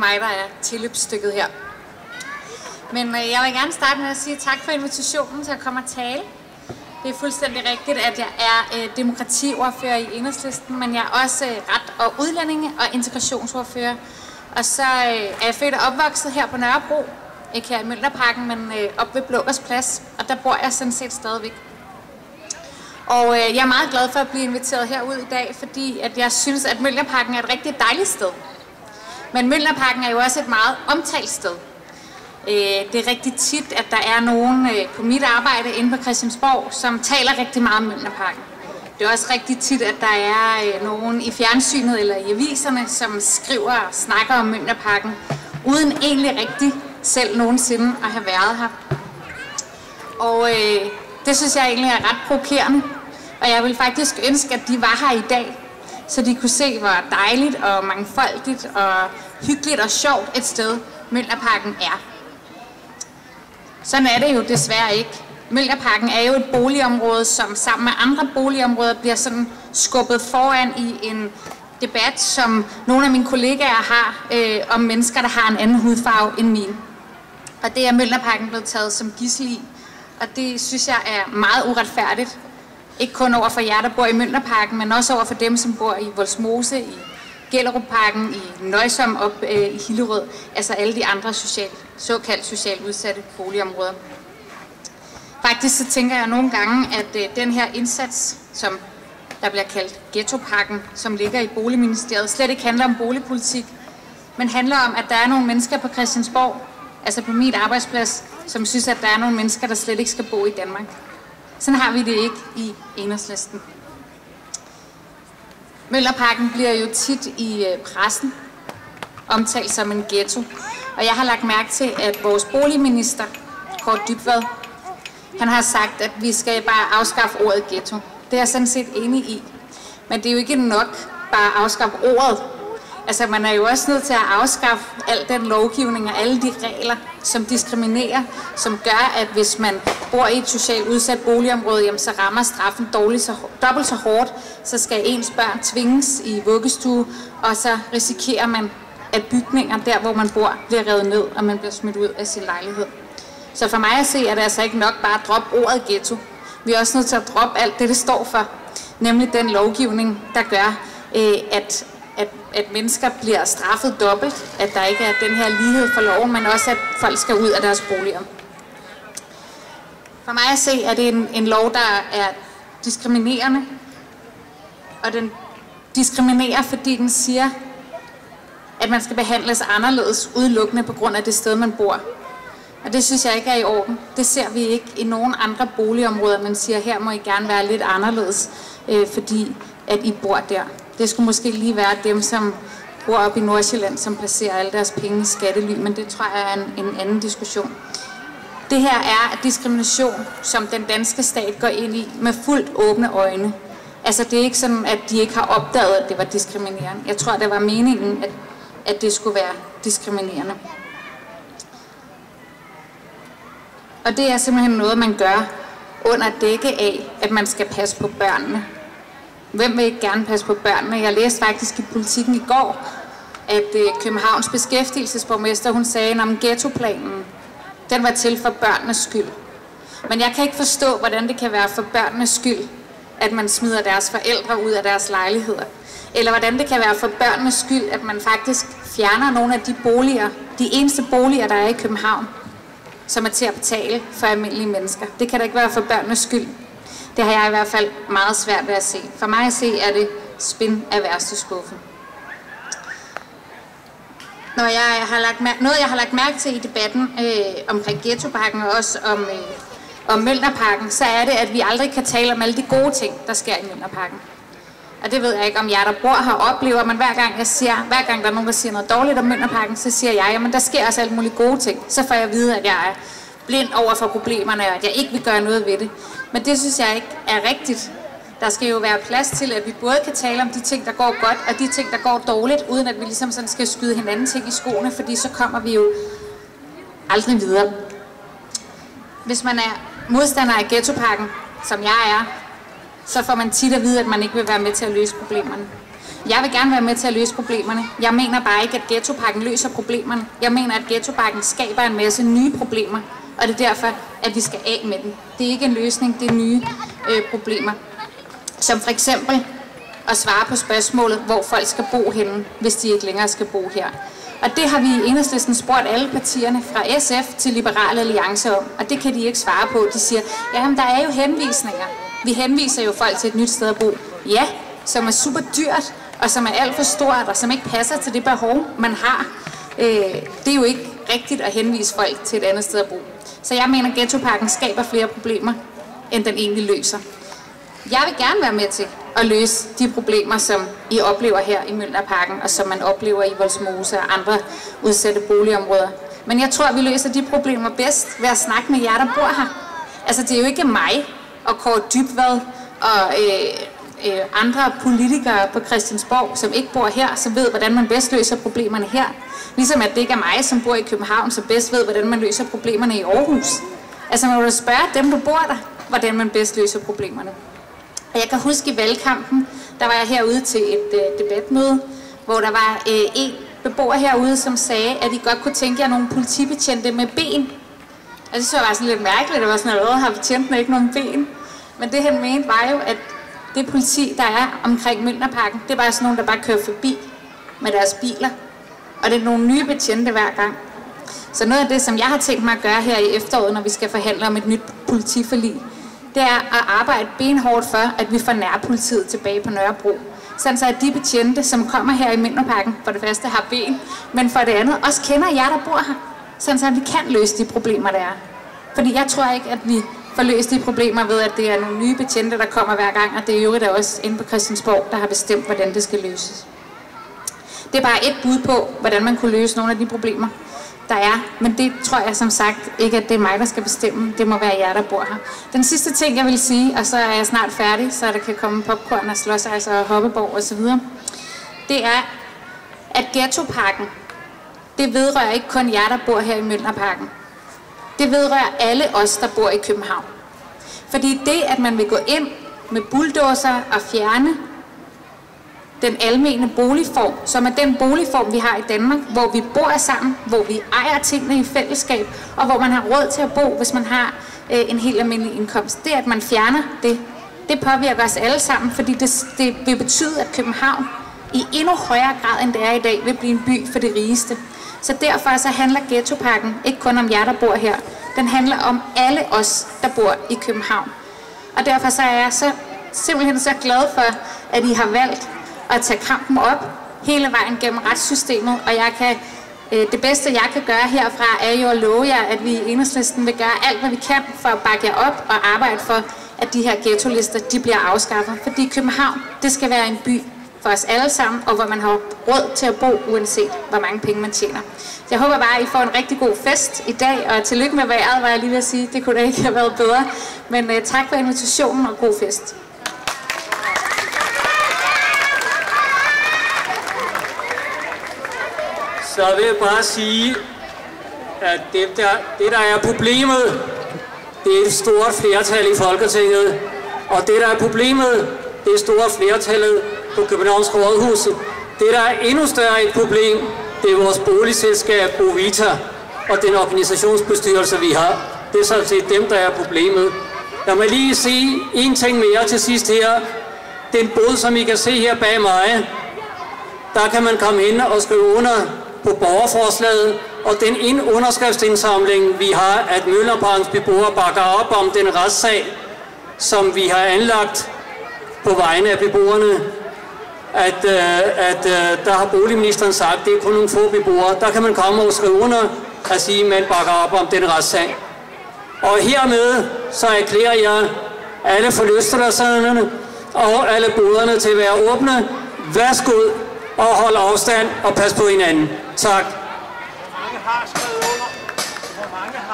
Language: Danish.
mig, der er tilløbsstykket her. Men øh, jeg vil gerne starte med at sige tak for invitationen til at komme og tale. Det er fuldstændig rigtigt, at jeg er øh, demokratiordfører i Enhedslisten, men jeg er også øh, ret- og udlændinge- og integrationsordfører. Og så øh, er jeg født og opvokset her på Nørrebro, ikke her i Møllerparken, men øh, op ved Blågers Plads, og der bor jeg sådan set stadigvæk. Og øh, jeg er meget glad for at blive inviteret herud i dag, fordi at jeg synes, at Møllerparken er et rigtig dejligt sted. Men Møllerparken er jo også et meget omtalt sted. Øh, det er rigtig tit, at der er nogen øh, på mit arbejde inde på Christiansborg, som taler rigtig meget om Møllerparken. Det er også rigtig tit, at der er øh, nogen i fjernsynet eller i aviserne, som skriver og snakker om Møllerparken, uden egentlig rigtig selv nogensinde at have været her. Og øh, det synes jeg egentlig er ret provokerende. Og jeg vil faktisk ønske, at de var her i dag, så de kunne se, hvor dejligt og mangfoldigt og hyggeligt og sjovt et sted Møllerparken er. Sådan er det jo desværre ikke. Møllerparken er jo et boligområde, som sammen med andre boligområder bliver sådan skubbet foran i en debat, som nogle af mine kollegaer har øh, om mennesker, der har en anden hudfarve end min. Og det er Møllerparken blevet taget som gissel i. Og det synes jeg er meget uretfærdigt. Ikke kun over for jer, der bor i Møllerparken, men også over for dem, som bor i Volsmose, i Gellerupparken, i Nøjsom op øh, i Hillerød. Altså alle de andre social, såkaldt socialt udsatte boligområder. Faktisk så tænker jeg nogle gange, at øh, den her indsats, som der bliver kaldt Ghettopakken, som ligger i Boligministeriet, slet ikke handler om boligpolitik, men handler om, at der er nogle mennesker på Christiansborg, altså på mit arbejdsplads, som synes, at der er nogle mennesker, der slet ikke skal bo i Danmark. Sådan har vi det ikke i enhedslisten. Møllerparken bliver jo tit i øh, pressen omtalt som en ghetto. Og jeg har lagt mærke til, at vores boligminister, Kort Dybvad, han har sagt, at vi skal bare afskaffe ordet ghetto. Det er jeg sådan set enig i. Men det er jo ikke nok bare at afskaffe ordet. Altså man er jo også nødt til at afskaffe al den lovgivning og alle de regler, som diskriminerer, som gør, at hvis man bor i et socialt udsat boligområde, jamen, så rammer straffen dårligt så, dobbelt så hårdt, så skal ens børn tvinges i vuggestue, og så risikerer man, at bygninger der, hvor man bor, bliver revet ned, og man bliver smidt ud af sin lejlighed. Så for mig at se, er det altså ikke nok bare at droppe ordet ghetto. Vi er også nødt til at droppe alt det, det står for, nemlig den lovgivning, der gør, øh, at at, at mennesker bliver straffet dobbelt, at der ikke er den her lighed for loven, men også at folk skal ud af deres boliger. For mig at se er det en, en lov, der er diskriminerende, og den diskriminerer, fordi den siger, at man skal behandles anderledes udelukkende på grund af det sted, man bor. Og det synes jeg ikke er i orden. Det ser vi ikke i nogen andre boligområder, man siger, her må I gerne være lidt anderledes, øh, fordi at I bor der. Det skulle måske lige være dem, som bor op i Nordsjælland, som placerer alle deres penge i skattely, men det tror jeg er en, en anden diskussion. Det her er diskrimination, som den danske stat går ind i med fuldt åbne øjne. Altså det er ikke sådan, at de ikke har opdaget, at det var diskriminerende. Jeg tror, det var meningen, at, at det skulle være diskriminerende. Og det er simpelthen noget, man gør under dække af, at man skal passe på børnene. Hvem vil ikke gerne passe på børnene? Jeg læste faktisk i politikken i går, at øh, Københavns beskæftigelsesborgmester, hun sagde, om ghettoplanen, den var til for børnenes skyld. Men jeg kan ikke forstå, hvordan det kan være for børnenes skyld, at man smider deres forældre ud af deres lejligheder. Eller hvordan det kan være for børnenes skyld, at man faktisk fjerner nogle af de boliger, de eneste boliger, der er i København, som er til at betale for almindelige mennesker. Det kan da ikke være for børnenes skyld. Det har jeg i hvert fald meget svært ved at se. For mig at se er det spin af værste skuffe. Når jeg har lagt mær- noget, jeg har lagt mærke til i debatten øh, omkring ghettoparken og også om, øh, om Mølnerparken, så er det, at vi aldrig kan tale om alle de gode ting, der sker i Mølnerparken. Og det ved jeg ikke, om jer, der bor her, oplever, men hver gang, jeg siger, hver gang der er nogen, der siger noget dårligt om Mølnerparken, så siger jeg, jamen der sker også alle mulige gode ting. Så får jeg at vide, at jeg er blind over for problemerne, og at jeg ikke vil gøre noget ved det. Men det synes jeg ikke er rigtigt. Der skal jo være plads til, at vi både kan tale om de ting, der går godt, og de ting, der går dårligt, uden at vi ligesom sådan skal skyde hinanden ting i skoene, fordi så kommer vi jo aldrig videre. Hvis man er modstander af ghettoparken, som jeg er, så får man tit at vide, at man ikke vil være med til at løse problemerne. Jeg vil gerne være med til at løse problemerne. Jeg mener bare ikke, at ghettopakken løser problemerne. Jeg mener, at ghettopakken skaber en masse nye problemer, og det er derfor, at vi skal af med den. Det er ikke en løsning, det er nye øh, problemer. Som for eksempel at svare på spørgsmålet, hvor folk skal bo henne, hvis de ikke længere skal bo her. Og det har vi i enhedslisten spurgt alle partierne fra SF til Liberale Alliance om, og det kan de ikke svare på. De siger, jamen der er jo henvisninger. Vi henviser jo folk til et nyt sted at bo. Ja, som er super dyrt, og som er alt for stort, og som ikke passer til det behov, man har. Øh, det er jo ikke rigtigt at henvise folk til et andet sted at bo. Så jeg mener, at ghettoparken skaber flere problemer, end den egentlig løser. Jeg vil gerne være med til at løse de problemer, som I oplever her i Mølnerparken, og som man oplever i Voldsmose og andre udsatte boligområder. Men jeg tror, at vi løser de problemer bedst ved at snakke med jer, der bor her. Altså, det er jo ikke mig og Kåre Dybvad og øh, øh, andre politikere på Christiansborg, som ikke bor her, som ved, hvordan man bedst løser problemerne her. Ligesom at det ikke er mig, som bor i København, som bedst ved, hvordan man løser problemerne i Aarhus. Altså man må spørge dem, der bor der, hvordan man bedst løser problemerne. Og jeg kan huske i valgkampen, der var jeg herude til et øh, debatmøde, hvor der var øh, en beboer herude, som sagde, at I godt kunne tænke jer nogle politibetjente med ben. Og det så var sådan lidt mærkeligt, det var sådan, at har betjentene ikke nogen ben. Men det han mente var jo, at det politi, der er omkring Mønderparken, det er bare sådan nogle, der bare kører forbi med deres biler. Og det er nogle nye betjente hver gang. Så noget af det, som jeg har tænkt mig at gøre her i efteråret, når vi skal forhandle om et nyt politiforlig, det er at arbejde benhårdt for, at vi får nærpolitiet tilbage på Nørrebro. Sådan så at de betjente, som kommer her i Mønderparken, for det første har ben, men for det andet også kender jer, der bor her. Sådan så at vi kan løse de problemer, der er. Fordi jeg tror ikke, at vi får løst de problemer ved, at det er nogle nye betjente, der kommer hver gang, og det er jo da også inde på Christiansborg, der har bestemt, hvordan det skal løses. Det er bare et bud på, hvordan man kunne løse nogle af de problemer, der er. Men det tror jeg som sagt ikke, at det er mig, der skal bestemme. Det må være jer, der bor her. Den sidste ting, jeg vil sige, og så er jeg snart færdig, så der kan komme popcorn og slås altså og hoppeborg osv., det er, at ghettoparken, det vedrører ikke kun jer, der bor her i Mølnerparken. Det vedrører alle os, der bor i København. Fordi det, at man vil gå ind med bulldozer og fjerne den almene boligform, som er den boligform, vi har i Danmark, hvor vi bor sammen, hvor vi ejer tingene i fællesskab, og hvor man har råd til at bo, hvis man har øh, en helt almindelig indkomst. Det, at man fjerner det, det påvirker os alle sammen, fordi det, det vil betyde, at København i endnu højere grad, end det er i dag, vil blive en by for de rigeste. Så derfor så handler ghettopakken ikke kun om jer, der bor her. Den handler om alle os, der bor i København. Og derfor så er jeg så, simpelthen så glad for, at I har valgt at tage kampen op hele vejen gennem retssystemet. Og jeg kan, øh, det bedste, jeg kan gøre herfra, er jo at love jer, at vi i Enhedslisten vil gøre alt, hvad vi kan for at bakke jer op og arbejde for, at de her ghetto-lister de bliver afskaffet. Fordi København, det skal være en by, for os alle sammen, og hvor man har råd til at bo, uanset hvor mange penge man tjener. Så jeg håber bare, at I får en rigtig god fest i dag, og tillykke med vejret, var jeg lige ved at sige. Det kunne da ikke have været bedre. Men uh, tak for invitationen, og god fest. Så vil jeg bare sige, at det der, det der er problemet, det er et stort flertal i Folketinget. Og det der er problemet, det store flertallet på Københavns Rådhus. Det, der er endnu større et problem, det er vores boligselskab Bovita og den organisationsbestyrelse, vi har. Det er sådan set dem, der er problemet. Lad mig lige sige en ting mere til sidst her. Den båd, som I kan se her bag mig, der kan man komme ind og skrive under på borgerforslaget, og den ind underskriftsindsamling, vi har, at Møllerparkens beboere bakker op om den retssag, som vi har anlagt på vegne af beboerne at, øh, at øh, der har boligministeren sagt, at det er kun nogle få beboere. Der kan man komme og skrive under og sige, at man bakker op om den retssag. Og hermed så erklærer jeg alle forlystelserne og alle boderne til at være åbne. Værsgo og hold afstand og pas på hinanden. Tak. Mange har skrevet